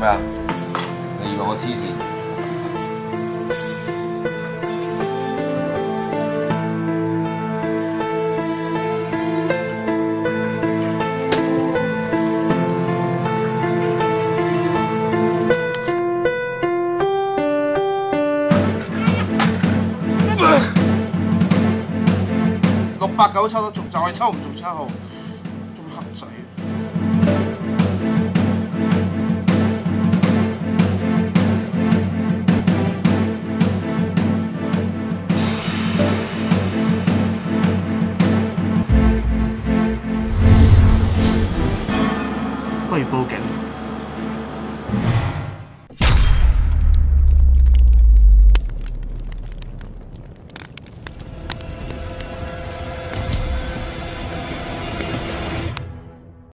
咩啊？你以為我黐線？六八九抽得中，就係抽唔中七號。会播给你